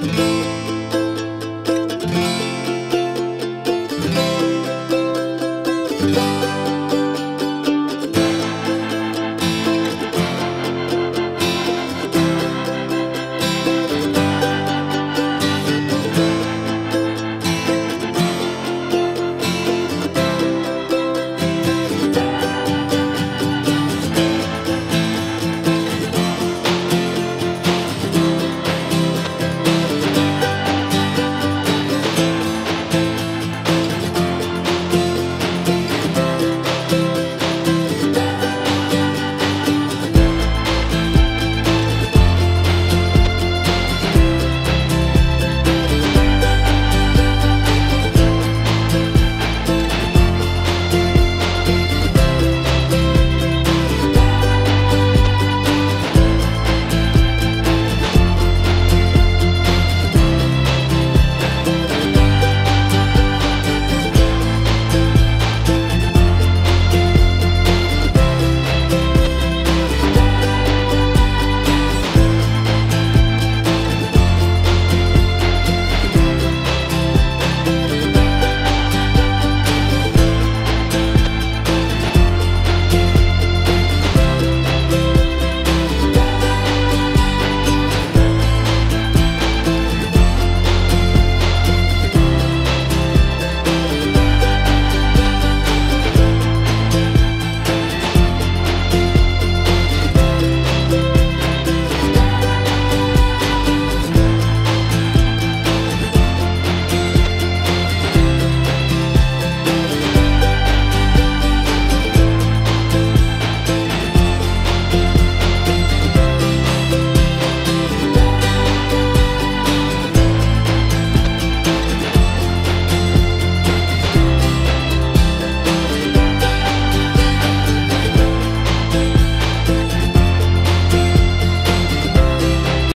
Música